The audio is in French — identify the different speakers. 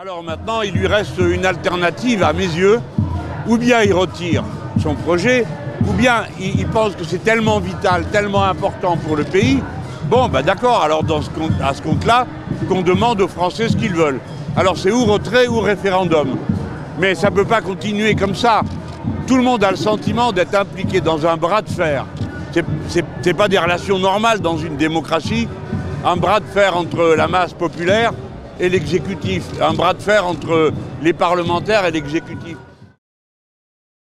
Speaker 1: Alors maintenant, il lui reste une alternative à mes yeux. Ou bien il retire son projet, ou bien il, pense que c'est tellement vital, tellement important pour le pays. Bon, ben d'accord, alors dans ce compte, à ce compte-là, qu'on demande aux Français ce qu'ils veulent. Alors c'est ou retrait ou référendum. Mais ça ne peut pas continuer comme ça. Tout le monde a le sentiment d'être impliqué dans un bras de fer. Ce n'est pas des relations normales dans une démocratie. Un bras de fer entre la masse populaire et l'exécutif. Un bras de fer entre les parlementaires et l'exécutif.